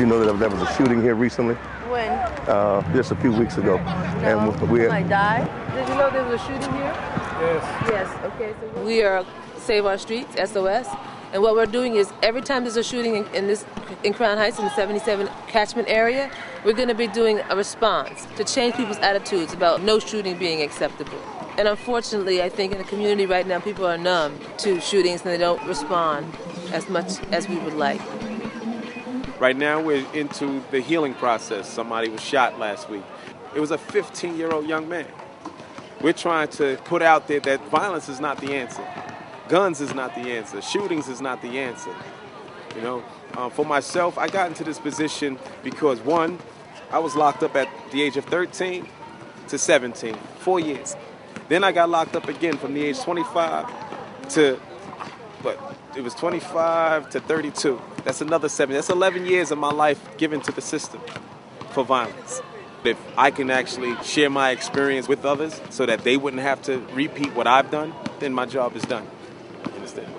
you know that there was a shooting here recently? When? Uh, just a few weeks ago. No. And we Somebody died? Did you know there was a shooting here? Yes. Yes. Okay. So what- We are Save Our Streets, SOS. And what we're doing is every time there's a shooting in, in this in Crown Heights in the 77 catchment area, we're going to be doing a response to change people's attitudes about no shooting being acceptable. And unfortunately, I think in the community right now, people are numb to shootings and they don't respond as much as we would like. Right now, we're into the healing process. Somebody was shot last week. It was a 15 year old young man. We're trying to put out there that violence is not the answer. Guns is not the answer. Shootings is not the answer. You know, um, for myself, I got into this position because one, I was locked up at the age of 13 to 17, four years. Then I got locked up again from the age 25 to, but it was 25 to 32. That's another seven. That's 11 years of my life given to the system for violence. If I can actually share my experience with others so that they wouldn't have to repeat what I've done, then my job is done. Understand?